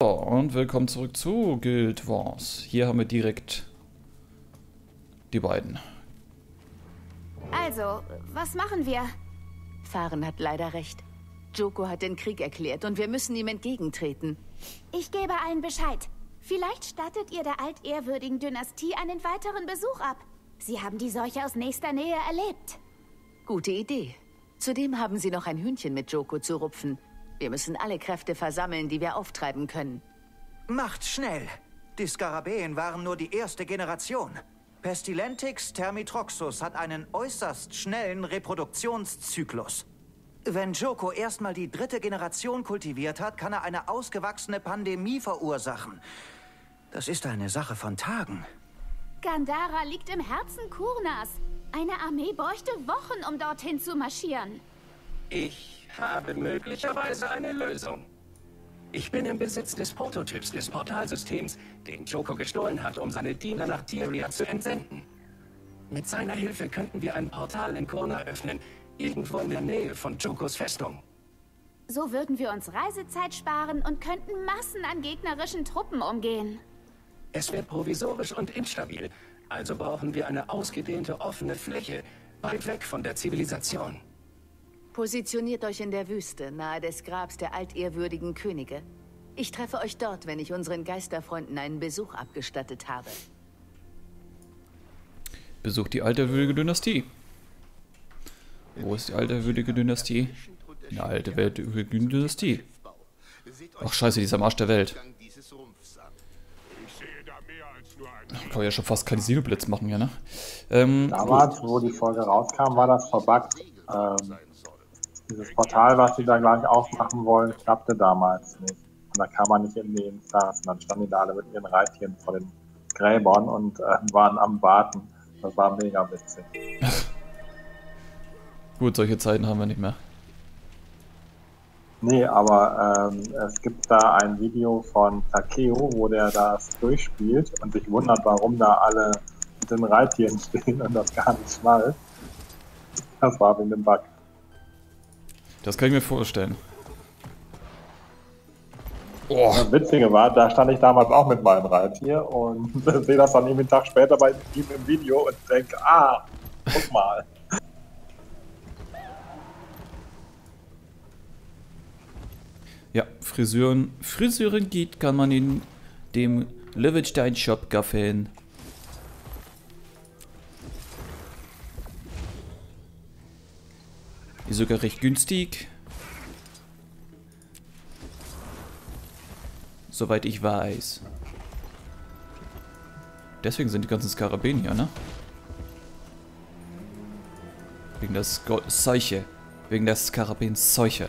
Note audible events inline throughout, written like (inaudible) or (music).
und willkommen zurück zu Guild Wars. Hier haben wir direkt die beiden. Also, was machen wir? Fahren hat leider recht. Joko hat den Krieg erklärt und wir müssen ihm entgegentreten. Ich gebe allen Bescheid. Vielleicht stattet ihr der altehrwürdigen Dynastie einen weiteren Besuch ab. Sie haben die Seuche aus nächster Nähe erlebt. Gute Idee. Zudem haben sie noch ein Hühnchen mit Joko zu rupfen. Wir müssen alle Kräfte versammeln, die wir auftreiben können. Macht schnell! Die Skarabäen waren nur die erste Generation. Pestilentix thermitroxus hat einen äußerst schnellen Reproduktionszyklus. Wenn Joko erstmal die dritte Generation kultiviert hat, kann er eine ausgewachsene Pandemie verursachen. Das ist eine Sache von Tagen. Gandara liegt im Herzen Kurnas. Eine Armee bräuchte Wochen, um dorthin zu marschieren. Ich habe möglicherweise eine Lösung. Ich bin im Besitz des Prototyps des Portalsystems, den Joko gestohlen hat, um seine Diener nach Tyria zu entsenden. Mit seiner Hilfe könnten wir ein Portal in Kurna öffnen, irgendwo in der Nähe von Jokos Festung. So würden wir uns Reisezeit sparen und könnten Massen an gegnerischen Truppen umgehen. Es wird provisorisch und instabil, also brauchen wir eine ausgedehnte offene Fläche, weit weg von der Zivilisation. Positioniert euch in der Wüste, nahe des Grabs der altehrwürdigen Könige. Ich treffe euch dort, wenn ich unseren Geisterfreunden einen Besuch abgestattet habe. Besucht die altehrwürdige Dynastie. Wo ist die altehrwürdige Dynastie? Eine alte weltwürdige Dynastie. Ach scheiße, dieser Marsch der Welt. Kann man ja schon fast keine Sinoblitz machen, ja, ne? Ähm, Damals, wo die Folge rauskam, war das verbuggt. Ähm, dieses Portal, was sie da gleich aufmachen wollen, klappte damals nicht. Und da kam man nicht in die Instanz. Und dann standen die da alle mit ihren Reittieren vor den Gräbern und äh, waren am Warten. Das war mega witzig. (laughs) Gut, solche Zeiten haben wir nicht mehr. Nee, aber ähm, es gibt da ein Video von Takeo, wo der das durchspielt und sich wundert, warum da alle mit den Reittieren (laughs) stehen und das gar nicht schnallt. Das war wegen dem Bug. Das kann ich mir vorstellen. Oh. Das Witzige war, da stand ich damals auch mit meinem Reittier und (laughs) sehe das dann eben einen Tag später bei ihm im Video und denke, ah, guck mal. Ja, Friseuren, Friseuren geht, kann man in dem Löwenstein Shop Café. Ist sogar recht günstig. Soweit ich weiß. Deswegen sind die ganzen Skarabäen hier, ne? Wegen der Sko Seuche. Wegen der Skarabäen-Seuche.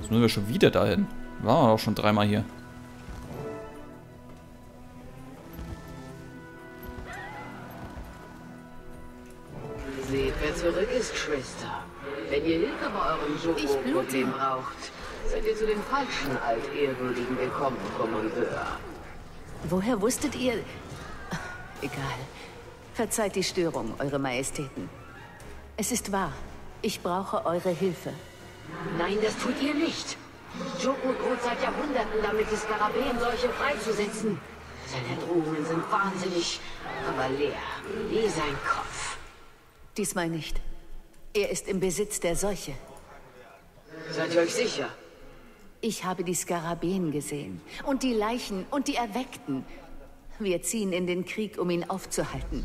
Jetzt müssen wir schon wieder dahin. Waren wir auch schon dreimal hier. Braucht, seid ihr zu den falschen Altehrwürdigen gekommen, Kommandeur. Woher wusstet ihr... Egal. Verzeiht die Störung, Eure Majestäten. Es ist wahr. Ich brauche eure Hilfe. Nein, das tut ihr nicht. Joko droht seit Jahrhunderten damit, die Skarabäenseuche freizusetzen. Seine Drohungen sind wahnsinnig, aber leer, wie sein Kopf. Diesmal nicht. Er ist im Besitz der Seuche. Seid ihr euch sicher? Ich habe die Skarabäen gesehen. Und die Leichen und die Erweckten. Wir ziehen in den Krieg, um ihn aufzuhalten.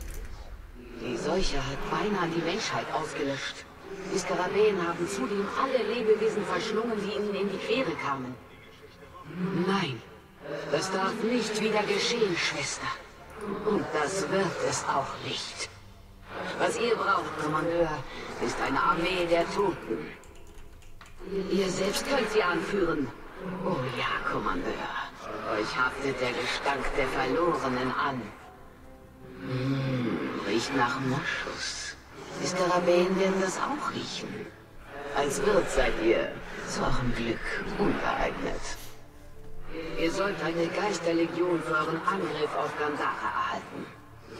Die Seuche hat beinahe die Menschheit ausgelöscht. Die Skarabäen haben zudem alle Lebewesen verschlungen, die ihnen in die Quere kamen. Nein, das darf nicht wieder geschehen, Schwester. Und das wird es auch nicht. Was ihr braucht, Kommandeur, ist eine Armee der Toten. Ihr selbst könnt sie anführen. Oh ja, Kommandeur. Euch haftet der Gestank der Verlorenen an. Hm, riecht nach Moschus. Die Skarabäen werden das auch riechen. Als Wirt seid ihr, zu eurem Glück, ungeeignet. Ihr sollt eine Geisterlegion für euren Angriff auf Gandara erhalten.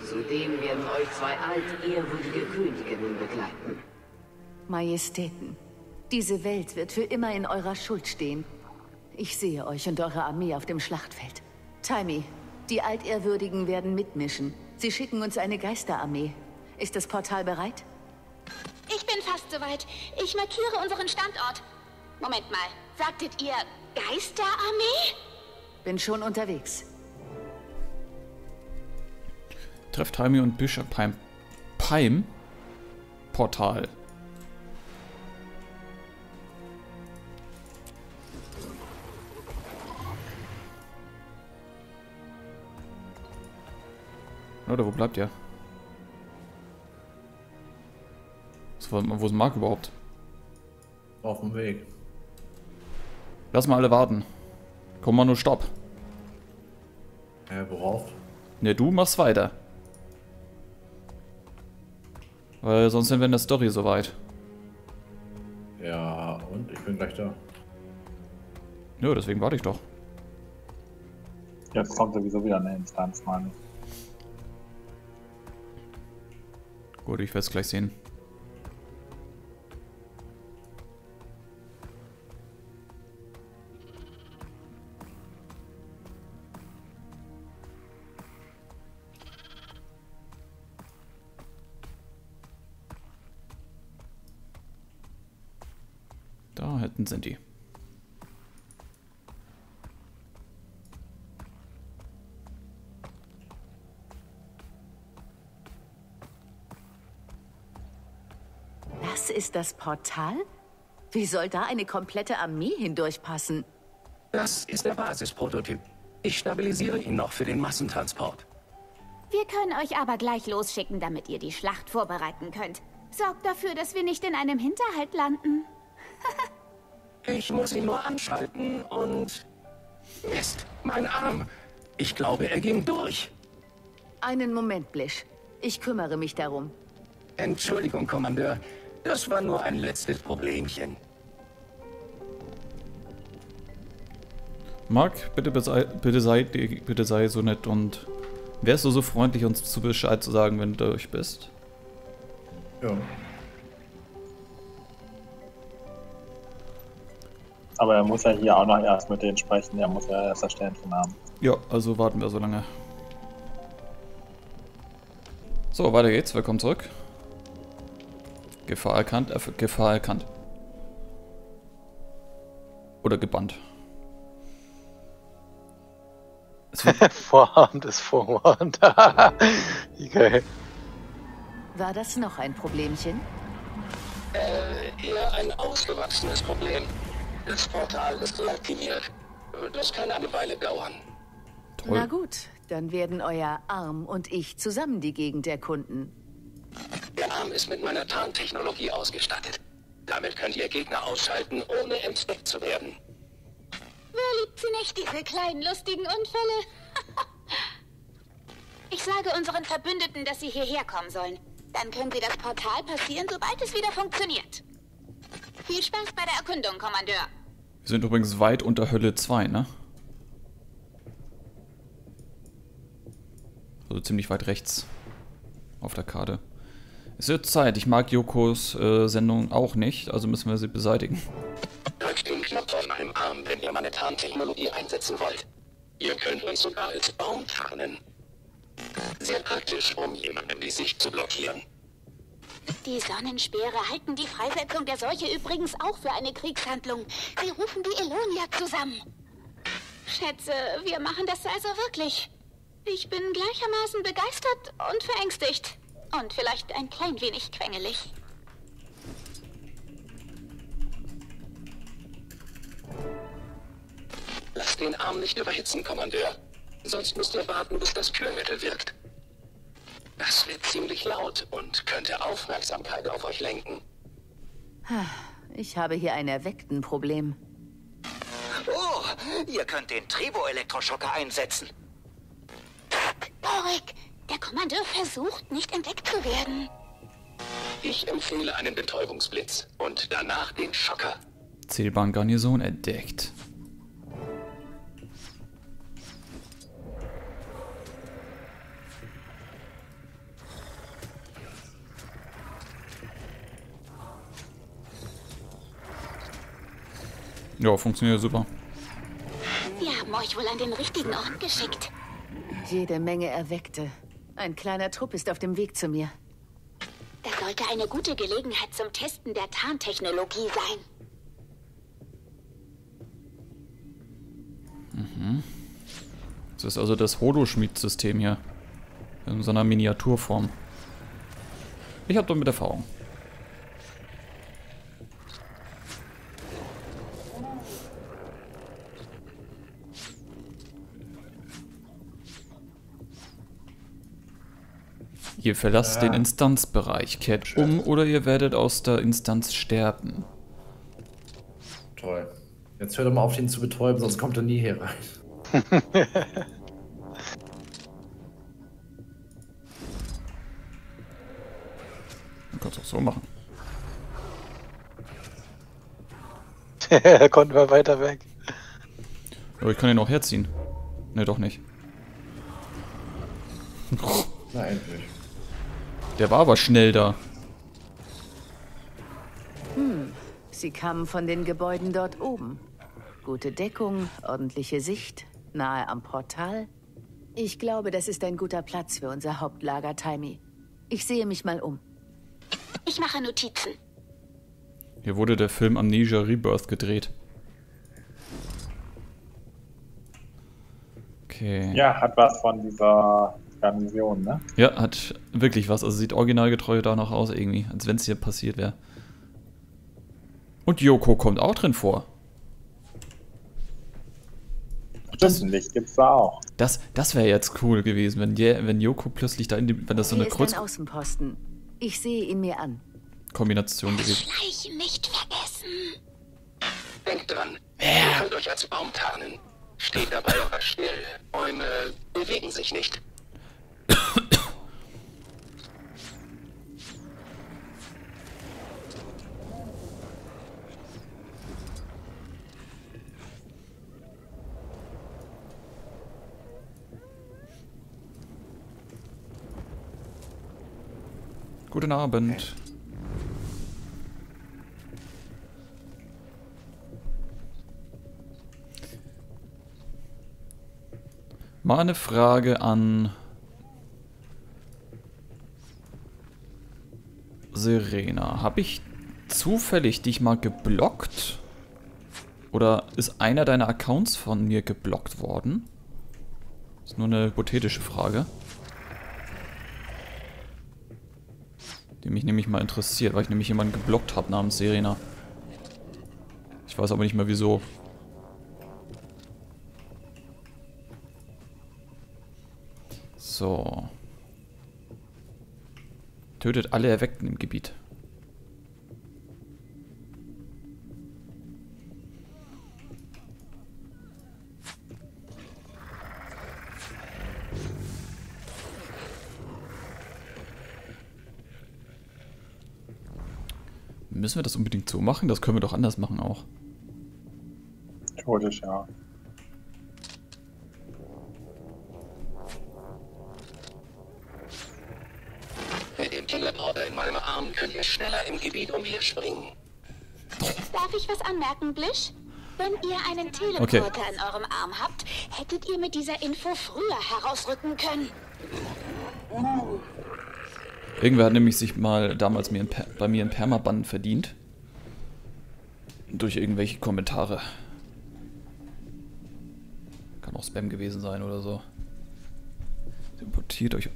Zudem werden euch zwei altehrwürdige Königinnen begleiten. Majestäten, diese Welt wird für immer in eurer Schuld stehen. Ich sehe euch und eure Armee auf dem Schlachtfeld. Timey, die Altehrwürdigen werden mitmischen. Sie schicken uns eine Geisterarmee. Ist das Portal bereit? Ich bin fast soweit. Ich markiere unseren Standort. Moment mal, sagtet ihr Geisterarmee? Bin schon unterwegs. Trefft Taimi und Bishop beim Peim Portal. Oder wo bleibt ihr? Wo ist Mark überhaupt? Auf dem Weg. Lass mal alle warten. Komm mal nur Stopp. Äh, worauf? Ne, du machst weiter. Weil sonst sind wir in der Story soweit. Ja, und ich bin gleich da. Nö, deswegen warte ich doch. Jetzt kommt sowieso wieder eine Instanz, meine ich. Gut, ich werde es gleich sehen. Da hinten sind die. Das ist das Portal? Wie soll da eine komplette Armee hindurchpassen? Das ist der Basisprototyp. Ich stabilisiere ihn noch für den Massentransport. Wir können euch aber gleich losschicken, damit ihr die Schlacht vorbereiten könnt. Sorgt dafür, dass wir nicht in einem Hinterhalt landen. (laughs) Ich muss ihn nur anschalten und... Mist, mein Arm. Ich glaube, er ging durch. Einen Moment, Blisch. Ich kümmere mich darum. Entschuldigung, Kommandeur. Das war nur ein letztes Problemchen. Marc, bitte, bitte, sei, bitte sei so nett und wärst du so freundlich, uns zu Bescheid zu sagen, wenn du durch bist? Ja. Aber er muss ja hier auch noch erst mit denen sprechen. Er muss ja erst das Sternchen haben. Ja, also warten wir so lange. So, weiter geht's. Willkommen zurück. Gefahr erkannt, äh, Gefahr erkannt. Oder gebannt. (laughs) Vorhand ist Vorhand. (laughs) Geil. War das noch ein Problemchen? Eher ein ausgewachsenes Problem. Das Portal ist reaktiviert. Das kann eine Weile dauern. Na toll. gut, dann werden euer Arm und ich zusammen die Gegend erkunden. Der Arm ist mit meiner Tarntechnologie ausgestattet. Damit könnt ihr Gegner ausschalten, ohne entdeckt zu werden. Wer liebt sie nicht, diese kleinen lustigen Unfälle? (laughs) ich sage unseren Verbündeten, dass sie hierher kommen sollen. Dann können sie das Portal passieren, sobald es wieder funktioniert. Viel Spaß bei der Erkundung, Kommandeur. Wir sind übrigens weit unter Hölle 2, ne? Also ziemlich weit rechts auf der Karte. Es wird Zeit. Ich mag Yokos äh, Sendung auch nicht, also müssen wir sie beseitigen. Drückt den Knopf auf meinem Arm, wenn ihr meine Tarntechnologie einsetzen wollt. Ihr könnt uns sogar als Baum tarnen. Sehr praktisch, um jemandem die Sicht zu blockieren. Die Sonnenspeere halten die Freisetzung der Seuche übrigens auch für eine Kriegshandlung. Sie rufen die Elonia zusammen. Schätze, wir machen das also wirklich. Ich bin gleichermaßen begeistert und verängstigt. Und vielleicht ein klein wenig quengelig. Lasst den Arm nicht überhitzen, Kommandeur. Sonst müsst ihr warten, bis das Kühlmittel wirkt. Das wird ziemlich laut und könnte Aufmerksamkeit auf euch lenken. Ich habe hier ein Erweckten-Problem. Oh, ihr könnt den Tribo-Elektroschocker einsetzen. Borik, der Kommandeur versucht, nicht entdeckt zu werden. Ich empfehle einen Betäubungsblitz und danach den Schocker. Zielbahn Garnison entdeckt. Ja, funktioniert super. haben euch wohl an den richtigen Ort geschickt. Jede Menge Erweckte. Ein kleiner Trupp ist auf dem Weg zu mir. Das sollte eine gute Gelegenheit zum Testen der Tarntechnologie sein. Das ist also das Holoschmied-System hier. In so einer Miniaturform. Ich habe damit Erfahrung. Ihr verlasst den Instanzbereich, kehrt um oder ihr werdet aus der Instanz sterben. Toll. Jetzt hör doch mal auf, ihn zu betäuben, sonst kommt er nie hier rein. (laughs) Du kannst auch so machen. (laughs) Konnten wir weiter weg. Aber ich kann ihn auch herziehen. Ne, doch nicht. Na, endlich. Der war aber schnell da. Sie kamen von den Gebäuden dort oben. Gute Deckung, ordentliche Sicht, nahe am Portal. Ich glaube, das ist ein guter Platz für unser Hauptlager, Taimi. Ich sehe mich mal um. Ich mache Notizen. Hier wurde der Film Amnesia Rebirth gedreht. Okay. Ja, hat was von dieser Garnison, ne? Ja, hat wirklich was. Also sieht originalgetreu danach aus irgendwie, als wenn es hier passiert wäre. Und Yoko kommt auch drin vor. Ein Licht gibt's da auch. Das, das wäre jetzt cool gewesen, wenn, Je- wenn Yoko plötzlich da in die, wenn das so eine ist ein Außenposten. Ich sehe ihn mir an. Kurzkombination gewesen. Schleichen nicht vergessen. Denkt dran, ihr könnt euch als Baum tarnen. Steht dabei aber still. Bäume bewegen sich nicht. Guten Abend. Mal eine Frage an Serena. Habe ich zufällig dich mal geblockt? Oder ist einer deiner Accounts von mir geblockt worden? Ist nur eine hypothetische Frage. Mich nämlich mal interessiert, weil ich nämlich jemanden geblockt habe namens Serena. Ich weiß aber nicht mehr wieso. So. Tötet alle Erweckten im Gebiet. Müssen wir das unbedingt so machen? Das können wir doch anders machen auch. Theoretisch, ja. Mit dem Teleporter in meinem Arm könnt ihr schneller im Gebiet umherspringen. Darf ich was anmerken, Blisch? Wenn ihr einen Teleporter in eurem Arm habt, hättet ihr mit dieser Info früher herausrücken können. Irgendwer hat nämlich sich mal damals mir bei mir ein Permaban verdient. Durch irgendwelche Kommentare. Kann auch Spam gewesen sein oder so. Importiert euch.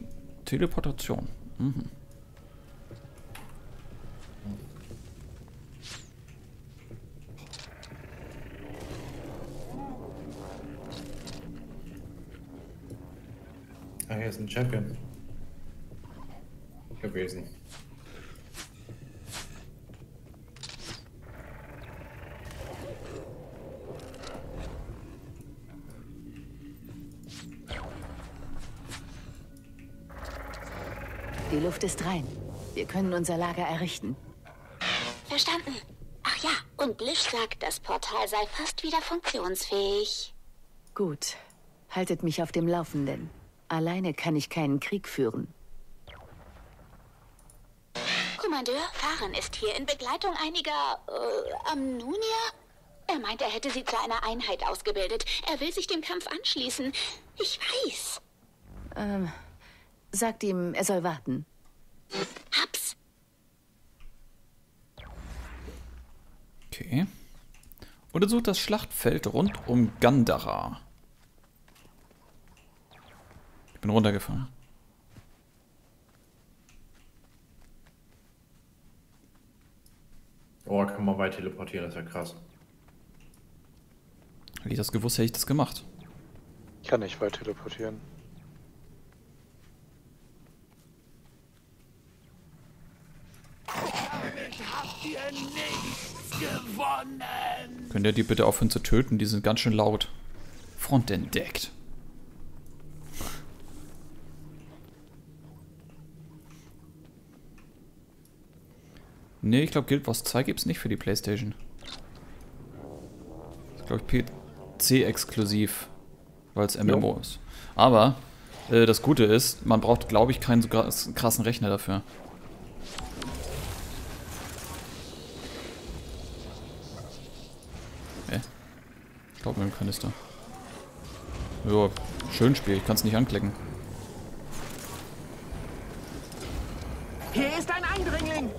Teleportation. Mhm. Ah, hier ist ein Champion. Gewesen. Die Luft ist rein. Wir können unser Lager errichten. Verstanden. Ach ja, und Blisch sagt, das Portal sei fast wieder funktionsfähig. Gut. Haltet mich auf dem Laufenden. Alleine kann ich keinen Krieg führen. Kommandeur, Fahren ist hier in Begleitung einiger äh, Amnunia. Er meint, er hätte sie zu einer Einheit ausgebildet. Er will sich dem Kampf anschließen. Ich weiß. Ähm, sagt ihm, er soll warten. Hab's. Okay. Untersucht das Schlachtfeld rund um Gandara. Ich bin runtergefahren. Oh, kann man weit teleportieren, das ist ja krass. Hätte ich das gewusst, hätte ich das gemacht. Ich kann nicht weit teleportieren. Könnt ihr die bitte aufhören zu töten? Die sind ganz schön laut. Front entdeckt. Nee, ich glaube Guild Wars 2 gibt es nicht für die Playstation. Das ist glaube ich PC-exklusiv, weil es MMO ist. Aber äh, das Gute ist, man braucht glaube ich keinen so krass- krassen Rechner dafür. Hä? Ich glaube mit dem Kanister. Ja, schön Spiel, ich kann es nicht anklicken. Hier ist ein Eindringling!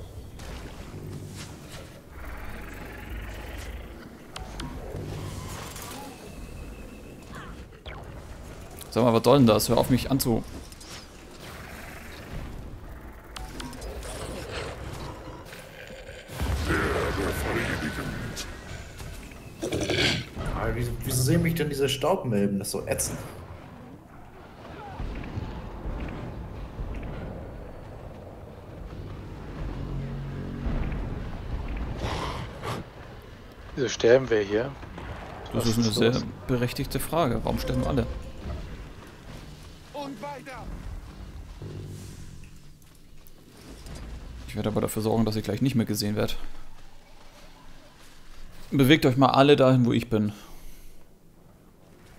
Sag mal, was soll denn das? Hör auf mich anzu... Wieso, wieso sehen mich denn diese Staubmilben das so ätzend? Wieso sterben wir hier? Das ist eine ist sehr berechtigte Frage. Warum sterben alle? Ich werde aber dafür sorgen, dass ich gleich nicht mehr gesehen werde. Bewegt euch mal alle dahin, wo ich bin.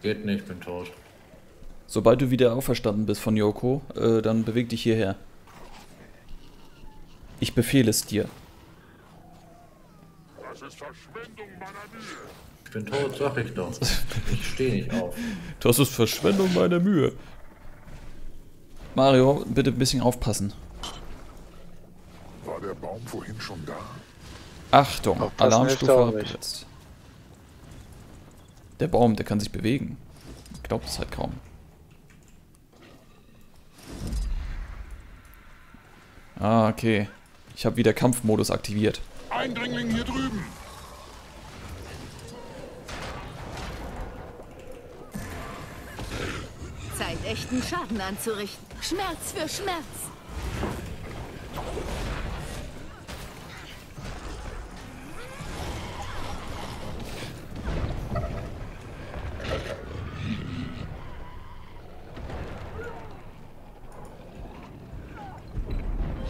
Geht nicht, ich bin tot. Sobald du wieder auferstanden bist von Yoko, äh, dann beweg dich hierher. Ich befehle es dir. Ich bin tot, sag ich doch. (laughs) Ich stehe nicht auf. Das ist Verschwendung meiner Mühe. Mario, bitte ein bisschen aufpassen. War der Baum vorhin schon da? Achtung, Aufpassen Alarmstufe abgesetzt. Der Baum, der kann sich bewegen. Ich glaube es halt kaum. Ah, okay. Ich habe wieder Kampfmodus aktiviert. Eindringling hier drüben! Echten Schaden anzurichten. Schmerz für Schmerz.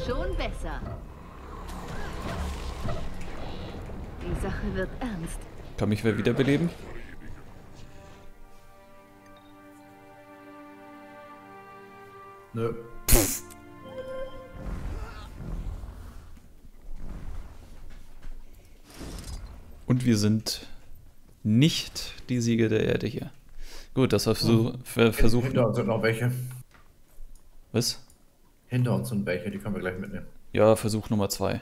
Schon besser. Die Sache wird ernst. Kann mich wer wiederbeleben? Nö. Und wir sind nicht die Sieger der Erde hier. Gut, das versuch, ver versuchen. Hinter uns sind noch welche. Was? Hinter uns sind welche, die können wir gleich mitnehmen. Ja, Versuch Nummer zwei.